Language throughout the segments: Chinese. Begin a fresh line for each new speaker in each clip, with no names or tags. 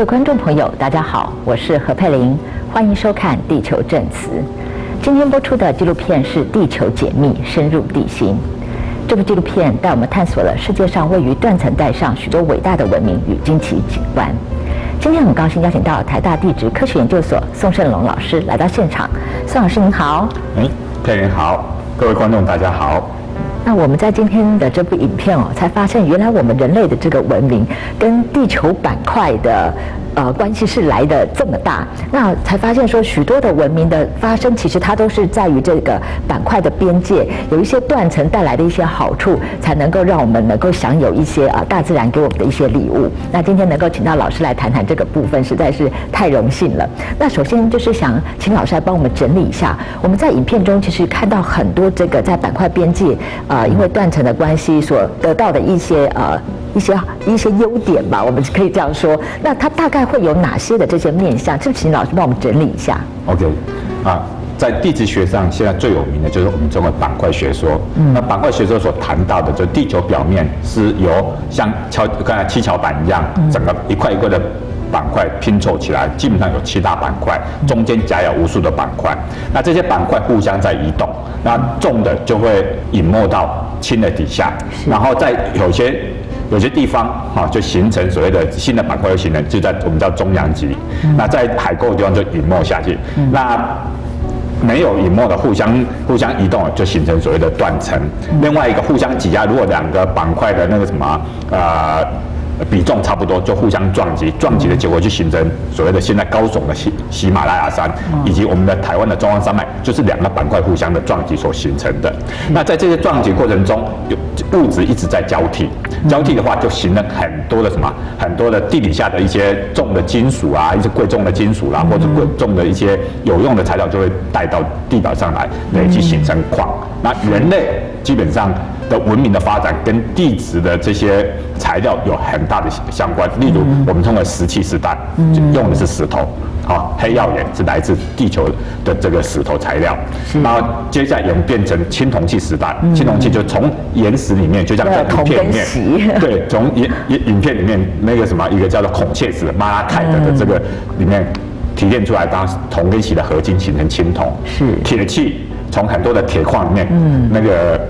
各位观众朋友，大家好，我是何佩玲，欢迎收看《地球证词》。今天播出的纪录片是《地球解密：深入地心》。这部纪录片带我们探索了世界上位于断层带上许多伟大的文明与惊奇景观。今天很高兴邀请到台大地质科学研究所宋胜龙老师来到现场。宋老师您好。
哎，佩玲好，各位观众大家好。
那我们在今天的这部影片哦，才发现原来我们人类的这个文明跟地球板块的。呃，关系是来的这么大，那才发现说许多的文明的发生，其实它都是在于这个板块的边界有一些断层带来的一些好处，才能够让我们能够享有一些啊大自然给我们的一些礼物。那今天能够请到老师来谈谈这个部分，实在是太荣幸了。那首先就是想请老师来帮我们整理一下，我们在影片中其实看到很多这个在板块边界啊，因为断层的关系所得到的一些呃。一些一些优点吧，我们可以这样说。那它大概会有哪些的这些面向？是不是请老师帮我们整理一下
？OK，啊，在地质学上，现在最有名的就是我们称为板块学说。嗯，那板块学说所谈到的，就地球表面是由像桥刚才七巧板一样，整个一块一块的板块拼凑起来，基本上有七大板块，中间夹有无数的板块。那这些板块互相在移动，那重的就会隐没到轻的底下，然后在有些。有些地方哈就形成所谓的新的板块，又形成就在我们叫中央极。那在海沟的地方就隐没下去。那没有隐没的，互相互相移动，就形成所谓的断层。另外一个互相挤压，如果两个板块的那个什么呃。比重差不多就互相撞击，撞击的结果就形成所谓的现在高耸的喜喜马拉雅山，以及我们的台湾的中央山脉，就是两个板块互相的撞击所形成的。那在这些撞击过程中，有物质一直在交替，交替的话就形成很多的什么，很多的地底下的一些重的金属啊，一些贵重的金属啦，或者贵重的一些有用的材料就会带到地表上来，累积形成矿。那人类基本上。的文明的发展跟地质的这些材料有很大的相关，例如我们称为石器时代，用的是石头，好，黑曜岩是来自地球的这个石头材料，然后接下来演变成青铜器时代，青铜器就从岩石里面，就像在影片里面，对，从影影影片里面那个什么一个叫做孔雀石马拉凯德的这个里面提炼出来，当铜跟锡的合金形成青铜，是。铁器从很多的铁矿里面，嗯，那个。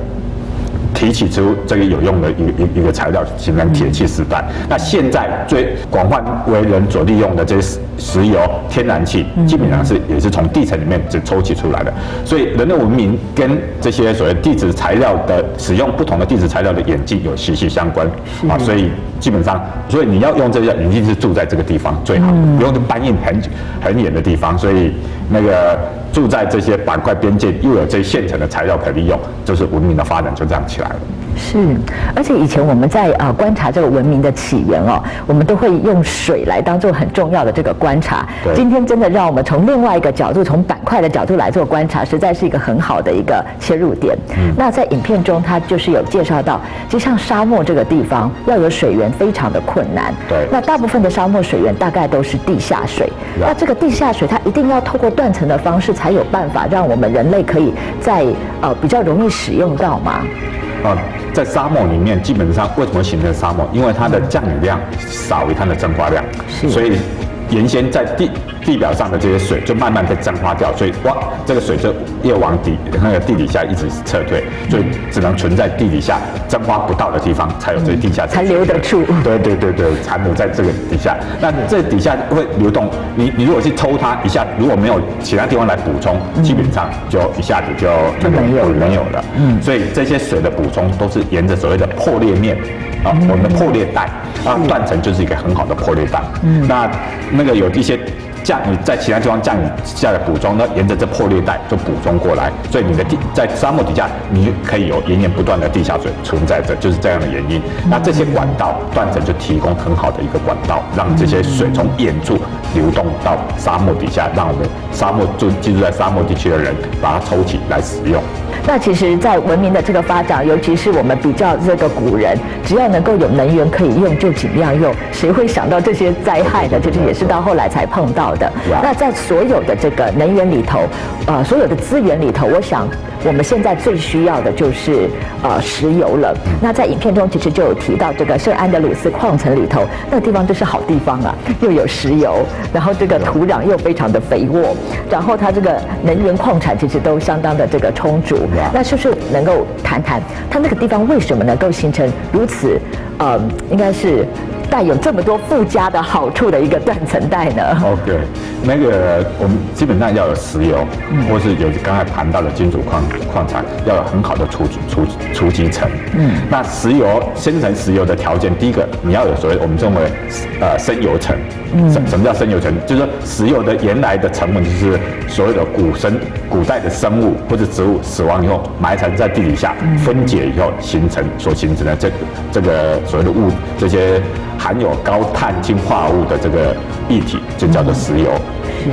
提取出这个有用的一一一个材料，形成铁器时代。那现在最广泛为人所利用的这些石油、天然气，基本上是也是从地层里面只抽取出来的。所以人类文明跟这些所谓地质材料的使用不同的地质材料的演进有息息相关啊。所以基本上，所以你要用这些，一定是住在这个地方最好，不用搬运很很远的地方。所以那个。住在这些板块边界，又有这些现成的材料可利用，就是文明的发展就这样起来了。
是，而且以前我们在啊观察这个文明的起源哦，我们都会用水来当做很重要的这个观察。今天真的让我们从另外一个角度，从板块的角度来做观察，实在是一个很好的一个切入点。嗯那在影片中，它就是有介绍到，就像沙漠这个地方，要有水源非常的困难。
对。
那大部分的沙漠水源大概都是地下水。那这个地下水，它一定要透过断层的方式。才有办法让我们人类可以在呃比较容易使用到吗？
呃，在沙漠里面，基本上为什么形成沙漠？因为它的降雨量少于它的蒸发量，所以。原先在地地表上的这些水就慢慢被蒸发掉，所以哇，这个水就越往底那个地底下一直撤退，所以只能存在地底下蒸发不到的地方才有这些地下
才留得住。
对对对对，残留在这个底下。那这底下会流动，你你如果去抽它一下，如果没有其他地方来补充，基本上就一下子就
就没有
没有了。嗯，所以这些水的补充都是沿着所谓的破裂面。啊，我们的破裂带啊，断层就是一个很好的破裂带。嗯，那那个有一些。降雨在其他地方降雨下的补充，呢沿着这破裂带就补充过来，所以你的地在沙漠底下，你可以有源源不断的地下水存在着，就是这样的原因。那这些管道断层就提供很好的一个管道，让这些水从远处流动到沙漠底下，让我们沙漠就居住在沙漠地区的人把它抽起来使用。
那其实，在文明的这个发展，尤其是我们比较这个古人，只要能够有能源可以用，就尽量用。谁会想到这些灾害呢？就是也是到后来才碰到。要的。那在所有的这个能源里头，呃，所有的资源里头，我想我们现在最需要的就是呃石油了。那在影片中其实就有提到这个圣安德鲁斯矿层里头，那个地方就是好地方啊，又有石油，然后这个土壤又非常的肥沃，然后它这个能源矿产其实都相当的这个充足。那是不是能够谈谈它那个地方为什么能够形成如此，呃，应该是。带有这么多附加的好处的一个断层带呢
？OK，那个我们基本上要有石油，或是有刚才谈到的金属矿矿产，要有很好的储储储集层。嗯，那石油生成石油的条件，第一个你要有所谓我们称为呃生油层。什什么叫生油层？就是说石油的原来的成分就是所谓的古生古代的生物或者植物死亡以后埋藏在地底下分解以后形成所形成的这这个所谓的物这些。含有高碳氢化物的这个液体就叫做石油。是。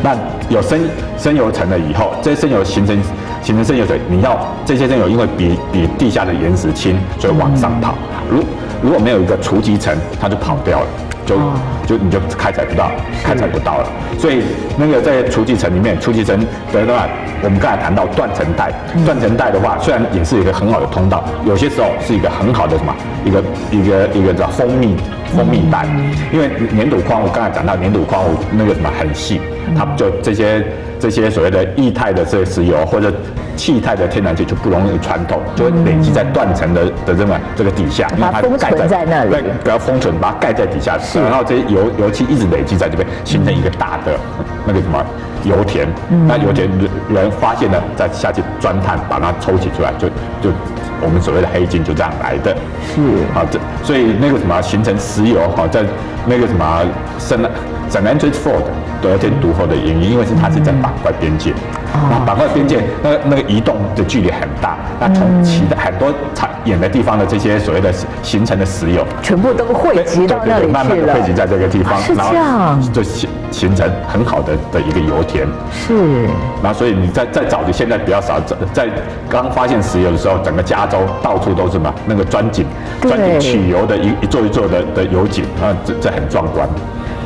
那有生生油层了以后，这些生油形成形成生油水，你要这些生油因为比比地下的岩石轻，所以往上跑。如如果没有一个储积层，它就跑掉了。就就你就开采不到，开采不到了。所以那个在储气层里面，储气层的话，我们刚才谈到断层带，断层带的话，虽然也是一个很好的通道，有些时候是一个很好的什么，一个一个一个叫蜂蜜蜂蜜带，因为粘土矿物刚才讲到粘土矿物那个什么很细，它就这些这些所谓的液态的这些石油或者。气态的天然气就不容易穿透，就会累积在断层的的这么这个底下，
把它封存在那里，
不要封存，把它盖在底下，然后这些油油气一直累积在这边，形成一个大的那个什么油田。那油田人发现了，再下去钻探，把它抽取出来，就就我们所谓的黑金就这样来的。是啊，这所以那个什么形成石油哈，在那个什么深整 entrance fault 得天独厚的原因，因为是它是在板块边界。那板块边界，那那个移动的距离很大，那从其他很多产远的地方的这些所谓的形成的石油，
全部都汇集到那里去了，
慢慢的汇集在这个地方，
是这样，
就形形成很好的的一个油田。
是。
那所以你在在早的现在比较少，在在刚发现石油的时候，整个加州到处都是嘛那个钻井，钻井取油的一一座一座的的油井啊，这这很壮观。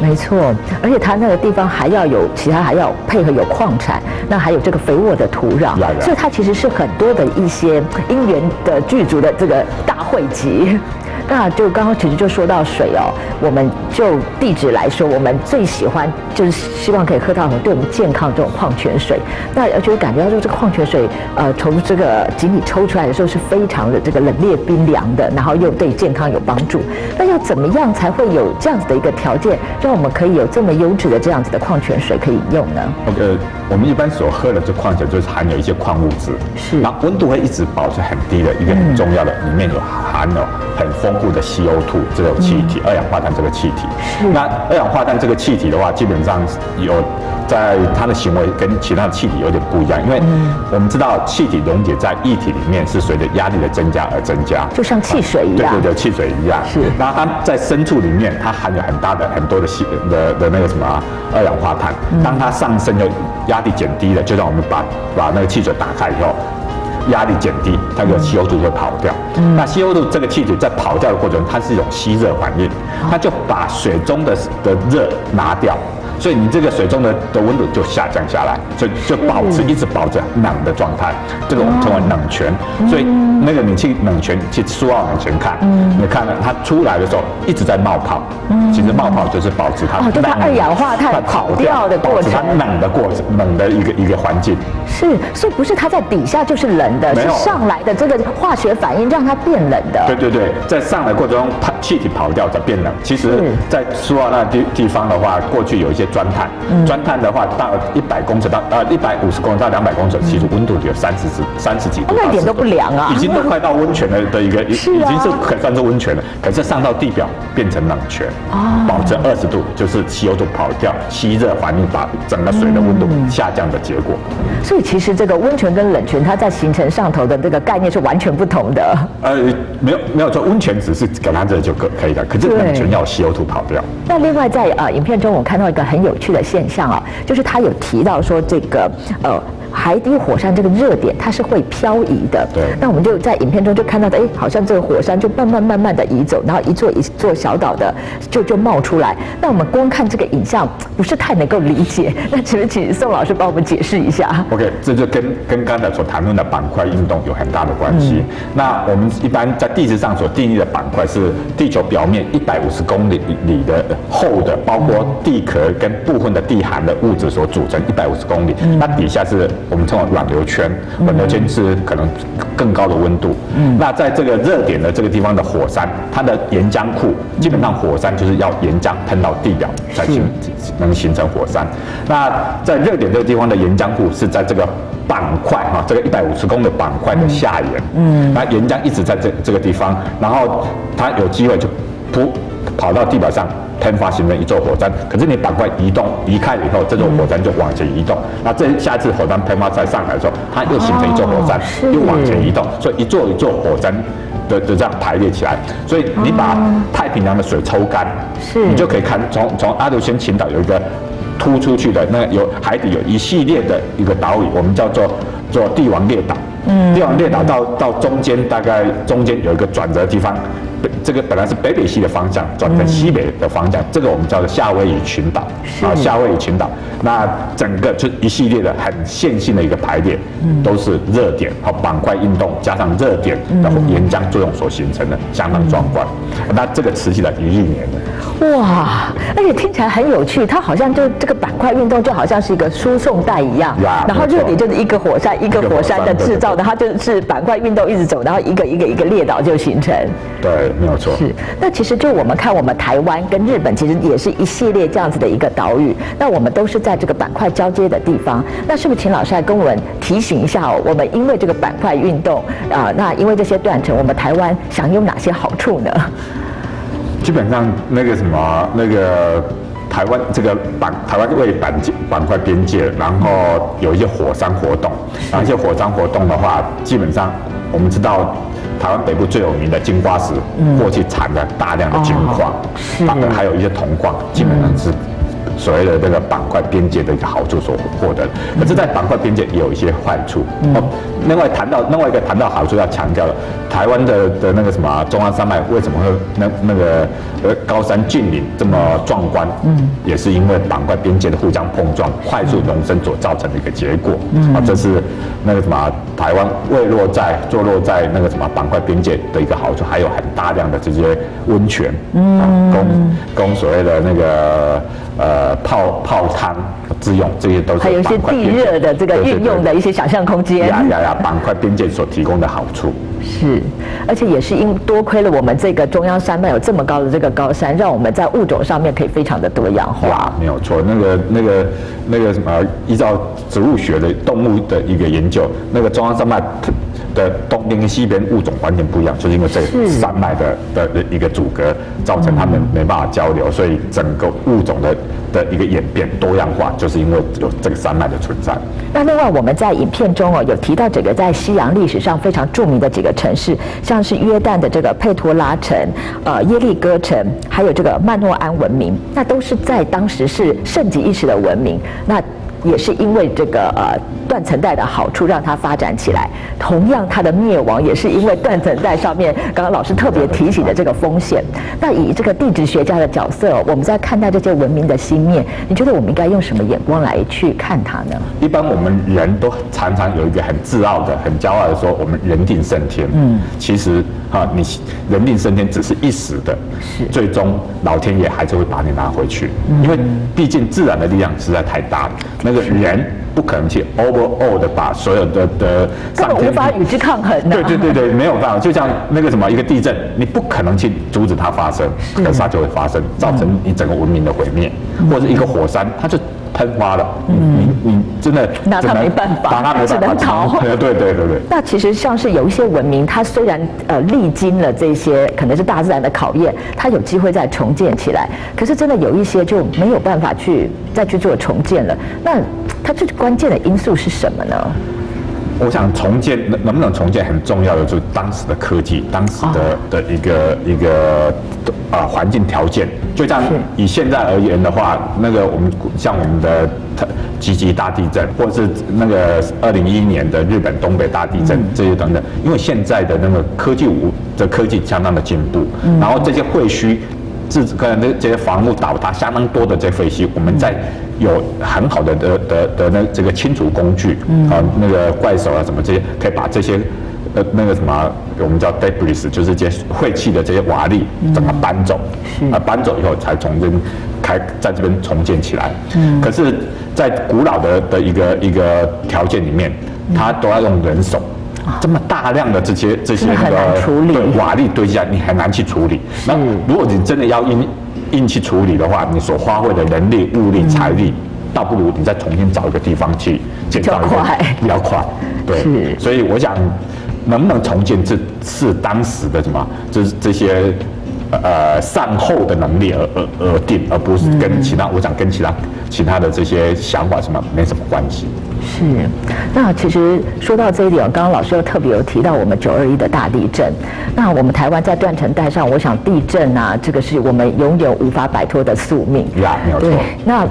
没错，而且它那个地方还要有其他，还要配合有矿产，那还有这个肥沃的土壤，所以它其实是很多的一些因缘的剧组的这个大汇集。那就刚刚其实就说到水哦，我们就地址来说，我们最喜欢就是希望可以喝到对我们健康这种矿泉水。那而且感觉到说这个矿泉水，呃，从这个井里抽出来的时候是非常的这个冷冽冰凉的，然后又对健康有帮助。那要怎么样才会有这样子的一个条件，让我们可以有这么优质的这样子的矿泉水可以用呢
？OK，我们一般所喝的这矿泉就是含有一些矿物质，是，那温度会一直保持很低的，一个很重要的，里面有含有很丰。富的 CO2 这种气体，二氧化碳这个气体。是那二氧化碳这个气体的话，基本上有在它的行为跟其他的气体有点不一样，因为我们知道气体溶解在液体里面是随着压力的增加而增加，
就像汽水一样。
对对对，汽水一样。是。那它在深处里面，它含有很大的很多的气的的那个什么二氧化碳。当它上升，就压力减低了，就让我们把把那个汽水打开以后。压力减低，它的 CO2 会跑掉。那 CO2 这个气体在跑掉的过程，它是一种吸热反应，它就把水中的的热拿掉。所以你这个水中的的温度就下降下来，所以就保持一直保持冷的状态，这个我们称为冷泉。所以那个你去冷泉去苏澳冷泉看，你看了它出来的时候一直在冒泡，其实冒泡就是保持它
就它，二氧化碳跑掉的过程，
它冷的过程，冷的一个一个环境。
是，所以不是它在底下就是冷的，是上来的这个化学反应让它变冷的。
对对对，在上来过程中，它气体跑掉才变冷。其实，在苏澳那地地方的话，过去有一些。钻探，钻探的话到一百公尺到呃一百五十公尺到两百公尺，其实温度有三十至三十几度，
那一点都不凉啊，
已经都快到温泉了的一个，已经是可算是温泉了。可是上到地表变成冷泉，保持二十度，就是气 o 度跑掉，吸热反应把整个水的温度下降的结果。
所以其实这个温泉跟冷泉，它在形成上头的这个概念是完全不同的。呃，
没有没有说温泉只是给它热就可可以了，可是冷泉要吸 o 度跑掉。
那另外在呃影片中，我看到一个很有趣的现象啊，就是他有提到说这个呃。海底火山这个热点它是会漂移的。
对
那我们就在影片中就看到的，哎，好像这个火山就慢慢慢慢的移走，然后一座一座小岛的就就冒出来。那我们光看这个影像不是太能够理解，那请不请宋老师帮我们解释一下
？OK，这就跟跟刚才所谈论的板块运动有很大的关系。那我们一般在地质上所定义的板块是地球表面一百五十公里里的厚的，包括地壳跟部分的地寒的物质所组成一百五十公里。那底下是我们称为暖流圈，暖流圈是可能更高的温度。那在这个热点的这个地方的火山，它的岩浆库基本上火山就是要岩浆喷到地表才形能形成火山。那在热点这个地方的岩浆库是在这个板块哈，这个一百五十公的板块的下沿，嗯，那岩浆一直在这这个地方，然后它有机会就扑跑到地表上。喷发形成一座火山，可是你板块移动移开以后，这座火山就往前移动。那这下一次火山喷发再上来的时候，它又形成一座火山，
是
又往前移动，所以一座一座火山的的这样排列起来。所以你把太平洋的水抽干，
是
你就可以看从从阿留申群岛有一个突出去的那有海底有一系列的一个岛屿，我们叫做做帝王列岛。嗯，帝王列岛到到中间大概中间有一个转折的地方，北这个本来是北北西的方向，转成西北的方向，这个我们叫做夏威夷群岛啊，夏威夷群岛。那整个就一系列的很线性的一个排列，都是热点和板块运动加上热点然后岩浆作用所形成的，相当壮观。那这个持续了一亿年了。
哇，而且听起来很有趣，它好像就这个板块运动就好像是一个输送带一样，然后热点就是一个火山一个火山的制造，
对对对
然后就是板块运动一直走，然后一个一个一个列岛就形成。
对，没有错。
是，那其实就我们看，我们台湾跟日本其实也是一系列这样子的一个岛屿，那我们都是在这个板块交接的地方。那是不是请老师来跟我们提醒一下哦？我们因为这个板块运动啊、那因为这些断层，我们台湾享有哪些好处呢？
基本上那个什么那个台湾这个板台湾为板板块边界，然后有一些火山活动，然后一些火山活动的话，基本上我们知道。台湾北部最有名的金瓜石，过去产了大量的金矿，
当
然还有一些铜矿，基本上是所谓的这个板块边界的一个好处所获得的。可是，在板块边界也有一些坏处。哦，另外谈到另外一个谈到好处要强调的，台湾的的那个什么啊中央山脉为什么会那那个呃高山峻岭这么壮观？嗯，也是因为板块边界的互相碰撞、快速融升所造成的一个结果。嗯，啊，这是那个什么啊台湾位落在坐落在那个什么板块边界的一个好处，还有很大量的这些温泉，嗯，啊供供所谓的那个呃泡泡汤之用，这些都是
还有一些地热的这个运用的一些想象空间。
呀呀呀，板块边界所提供的好处。
是，而且也是因多亏了我们这个中央山脉有这么高的这个高山，让我们在物种上面可以非常的多样化
哇。，没有错，那个那个那个什么，依照植物学的动物的一个研究，那个中央山脉的东边跟西边物种完全不一样，就是因为这个山脉的的的一个阻隔，造成他们没办法交流，所以整个物种的的一个演变多样化，就是因为有这个山脉的存在。
那另外我们在影片中哦有提到这个在西洋历史上非常著名的几个城市，像是约旦的这个佩托拉城、呃耶利哥城，还有这个曼诺安文明，那都是在当时是盛极一时的文明。那也是因为这个呃断层带的好处，让它发展起来。同样，它的灭亡也是因为断层带上面刚刚老师特别提醒的这个风险。那以这个地质学家的角色哦，我们在看待这些文明的新面，你觉得我们应该用什么眼光来去看它呢？
一般我们人都常常有一个很自傲的、很骄傲的说，我们人定胜天。嗯，其实哈、你人定胜天只是一时的，
是。
最终老天爷还是会把你拿回去，因为毕竟自然的力量实在太大了，那个人不可能去 over all 的把所有的的
根本无法与之抗衡啊的。
对对对对，没有办法，就像那个什么一个地震，你不可能去阻止它发生，可是它就会发生，造成你整个文明的毁灭，或者一个火山，它就喷发了，你你你真的
拿它没办法
拿它没办法，
只能逃
对对对对对。
那其实像是有一些文明，它虽然呃历经了这些可能是大自然的考验，它有机会再重建起来，可是真的有一些就没有办法去再去做重建了。那它最关键的因素是什么呢？
我想重建能能不能重建，很重要的就是当时的科技，当时的、的一个一个啊环境条件。就像以现在而言的话，那个我们像我们的台吉吉大地震，或者是那个二零一一年的日本东北大地震这些等等。因为现在的那个科技无的科技相当的进步，然后这些废墟。自可能这些房屋倒塌相当多的这废墟，我们在有很好的的的的那这个清除工具，啊，那个怪手啊什么这些，可以把这些呃那个什么我们叫 debris，就是这些晦气的这些瓦砾，怎么搬走？啊，搬走以后才重新开在这边重建起来。嗯，可是，在古老的的一个一个条件里面，它都要用人手。这么大量的这些这些那个对瓦砾堆积下，你很难去处理。那如果你真的要硬硬去处理的话，你所花费的人力、物力、财力，倒不如你再重新找一个地方去建造一个比较快。对，所以我想，能不能重建，这是当时的什么？这这些呃善后的能力而而而定，而不是跟其他我想跟其他其他的这些想法什么没什么关系。
是，那其实说到这一点，刚刚老师又特别有提到我们九二一的大地震。那我们台湾在断层带上，我想地震啊，这个是我们永远无法摆脱的宿命。
对，
那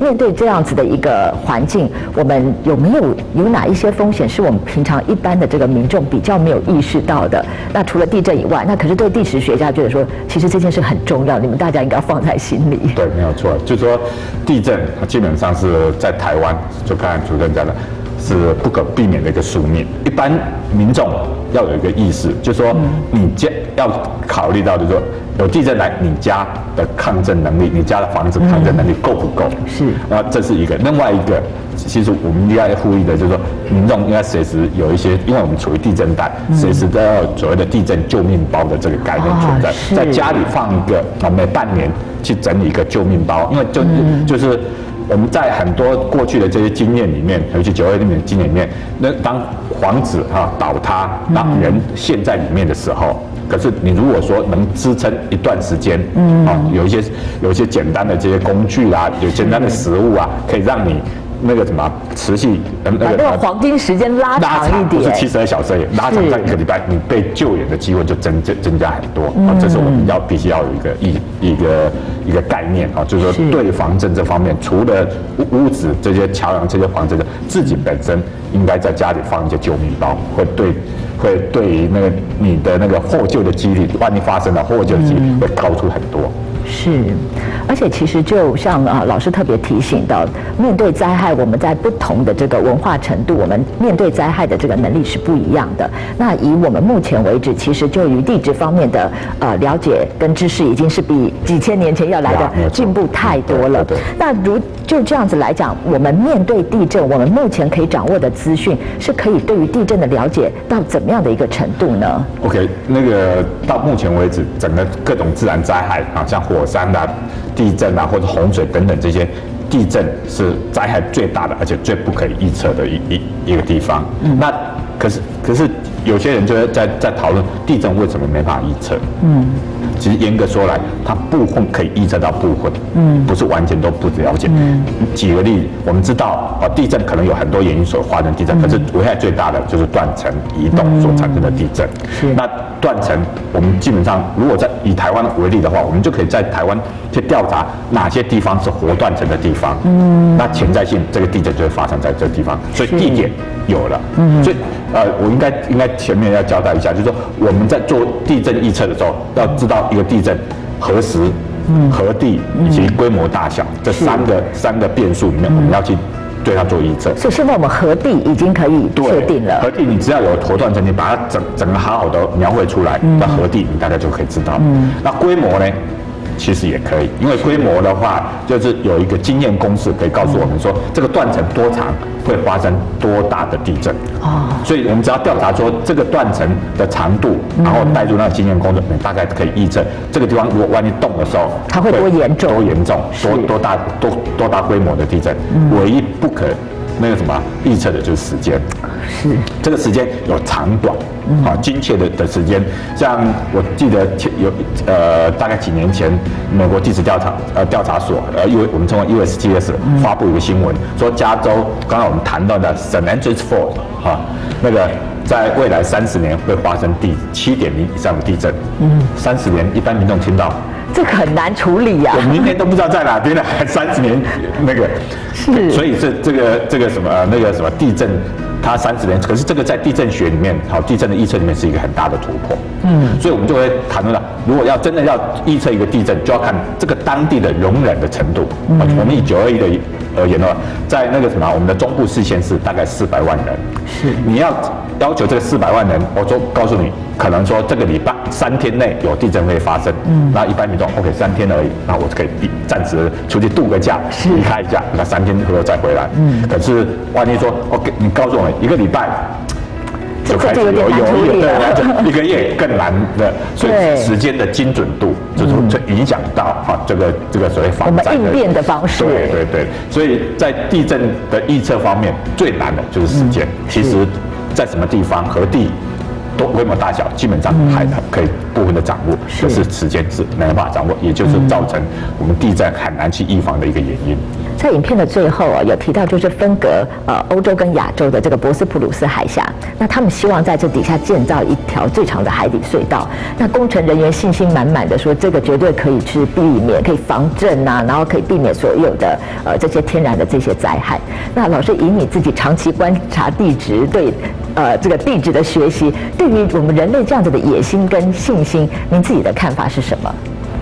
面对这样子的一个环境，我们有没有有哪一些风险是我们平常一般的这个民众比较没有意识到的？那除了地震以外，那可是对地质学家觉得说，其实这件事很重要，你们大家应该放在心里。
对，没有错，就是说地震基本上是在台湾，就看主任讲的。是不可避免的一个宿命。一般民众要有一个意识，就是说，你家要考虑到，就是说，有地震来，你家的抗震能力，你家的房子抗震能力够不够？
是。
那这是一个。另外一个，其实我们应该呼吁的，就是说，民众应该随时有一些，因为我们处于地震带，随时都要所谓的地震救命包的这个概念存在，在家里放一个，啊，每半年去整理一个救命包，因为就就是。我们在很多过去的这些经验里面，尤其九二年的经验里面，那当房子哈倒塌，当人陷在里面的时候，可是你如果说能支撑一段时间，嗯，啊，有一些有一些简单的这些工具啊，有简单的食物啊，可以让你。那个什么持续，
把那个黄金时间拉长一点，
不是七十二小时，拉长在一个礼拜，你被救援的机会就增增增加很多。啊，这是我们要必须要有一个一一个一个概念啊，就是说对防震这方面，除了屋子这些桥梁这些防震的，自己本身应该在家里放一些救命包，会对会对于那个你的那个获救的几率，万一发生了获救的几率会高出很多。
是，而且其实就像啊，老师特别提醒到，面对灾害，我们在不同的这个文化程度，我们面对灾害的这个能力是不一样的。那以我们目前为止，其实就于地质方面的呃了解跟知识，已经是比几千年前要来的进步太多了。那如就这样子来讲，我们面对地震，我们目前可以掌握的资讯，是可以对于地震的了解到怎么样的一个程度呢
？OK，那个到目前为止，整个各种自然灾害啊，像火。火山啊、地震啊，或者洪水等等这些，地震是灾害最大的，而且最不可以预测的一一一个地方。嗯那可是可是有些人就在在在讨论地震为什么没办法预测？嗯。其实严格说来，它部分可以预测到部分，嗯，不是完全都不了解。嗯，举个例子，我们知道啊，地震可能有很多原因所发生地震，可是危害最大的就是断层移动所产生的地震。是。那断层，我们基本上如果在以台湾为例的话，我们就可以在台湾去调查哪些地方是活断层的地方。嗯。那潜在性这个地震就会发生在这个地方，所以地点有了。嗯。所以呃，我应该应该前面要交代一下，就是说我们在做地震预测的时候，要知道。一个地震何时、何地以及规模大小这三个三个变数里面，我们要去对它做预测。
所以现在我们核地已经可以确定了。
核地你只要有头段层，你把它整整个好好的描绘出来，那核地你大概就可以知道。那规模呢？其实也可以，因为规模的话，就是有一个经验公式可以告诉我们说，这个断层多长会发生多大的地震。哦，所以我们只要调查说这个断层的长度，然后带入那个经验公式，你大概可以预测这个地方如果万一动的时候，
它会多严重？
多严重？多多大多多大规模的地震？唯一不可。那个什么预测的就是时间，
是
这个时间有长短，啊，精确的的时间。像我记得前有呃大概几年前，美国地质调查呃调查所呃因为我们称为 USGS 发布一个新闻，说加州刚刚我们谈到的 San Andreas Fault 哈，那个在未来三十年会发生第七点零以上的地震。嗯，三十年一般民众听到。
这个很难处理呀、
我明天都不知道在哪边了，还三十年那个，
是。
所以这这个这个什么呃那个什么地震，它三十年，可是这个在地震学里面，好地震的预测里面是一个很大的突破，嗯，所以我们就会谈论到，如果要真的要预测一个地震，就要看这个当地的容忍的程度。嗯，我们以九二一的而言的话，在那个什么我们的中部四县市大概四百万人，
是。
你要要求这个四百万人，我说告诉你，可能说这个礼拜三天内有地震会发生，嗯，那一般民众 OK 三天而已，那我就可以暂时出去度个假，离开一下，那三天后再回来，嗯，可是万一说 OK，你告诉我一个礼拜。
就有点难处理了。
对，一个月更难的，所以时间的精准度就是就影响到啊这个这个所谓防灾
应变的方式。
对对对，所以在地震的预测方面，最难的就是时间。其实，在什么地方、何地，都规模大小，基本上还可以部分的掌握，可是时间是没办法掌握，也就是造成我们地震很难去预防的一个原因。
在影片的最后啊，有提到就是分隔呃欧洲跟亚洲的这个博斯普鲁斯海峡，那他们希望在这底下建造一条最长的海底隧道。那工程人员信心满满的说，这个绝对可以去避免，可以防震啊，然后可以避免所有的呃这些天然的这些灾害。那老师以你自己长期观察地质，对呃这个地质的学习，对于我们人类这样子的野心跟信心，您自己的看法是什么？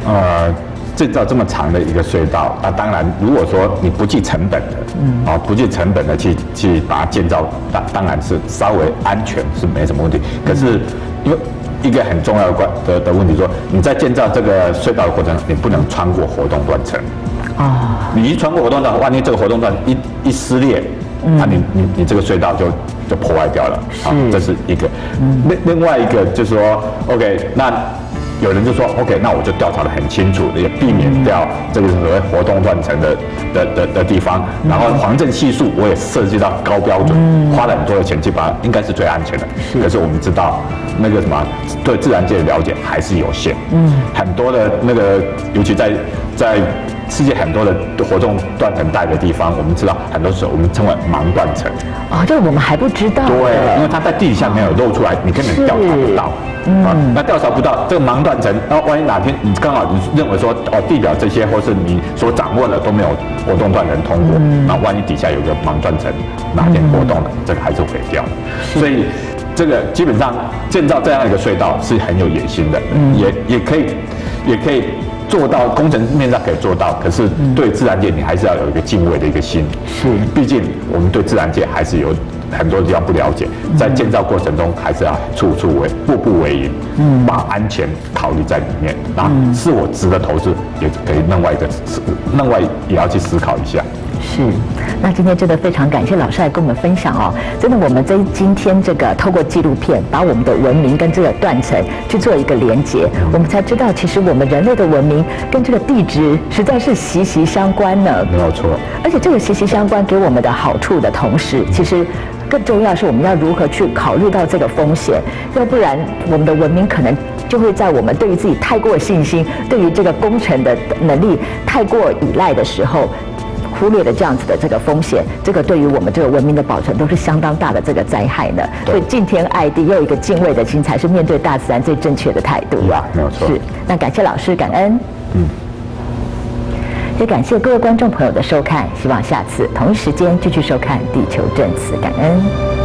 呃，建造这么长的一个隧道，那当然，如果说你不计成本的，嗯，啊，不计成本的去去把它建造，当当然是稍微安全是没什么问题。可是，因为一个很重要的关的的问题说，你在建造这个隧道的过程，你不能穿过活动断层。
哦，
你一穿过活动段，万一这个活动断一一撕裂，那你你你这个隧道就就破坏掉了啊，这是一个。另另外一个就是说，OK，那有人就说，OK，那我就调查的很清楚，也避免掉这个所谓活动断层的的的的地方，然后防震系数我也设计到高标准，花了很多的钱去把它，应该是最安全的。可是我们知道那个什么对自然界的了解还是有限，嗯，很多的那个，尤其在在世界很多的活动断层带的地方，我们知道很多时候我们称为盲断层，
哦，这个我们还不知道。
对，因为它在地底下没有露出来，你根本调查不到。啊，那调查不到这个盲断层，那万一哪天你刚好你认为说哦地表这些或是你所掌握的都没有活动断层通过，那万一底下有个盲断层哪天活动了，这个还是毁掉的。所以这个基本上建造这样一个隧道是很有野心的，也也可以也可以。做到工程面上可以做到，可是对自然界你还是要有一个敬畏的一个心。
是，
毕竟我们对自然界还是有很多地方不了解，在建造过程中还是要处处为步步为营，嗯，把安全考虑在里面。那是我值得投资，也可以另外一个思，另外也要去思考一下。
是，那今天真的非常感谢老师来跟我们分享哦。真的，我们在今天这个透过纪录片，把我们的文明跟这个断层去做一个连接，我们才知道，其实我们人类的文明跟这个地质实在是息息相关呢。
没有错。
而且这个息息相关给我们的好处的同时，其实更重要是我们要如何去考虑到这个风险，要不然我们的文明可能就会在我们对于自己太过信心，对于这个工程的能力太过依赖的时候。忽略了这样子的这个风险，这个对于我们这个文明的保存都是相当大的这个灾害的。所以敬天爱地，又一个敬畏的心，才是面对大自然最正确的态度。
啊，没有错。
是，那感谢老师，感恩。嗯。也感谢各位观众朋友的收看，希望下次同一时间继续收看《地球证词》，感恩。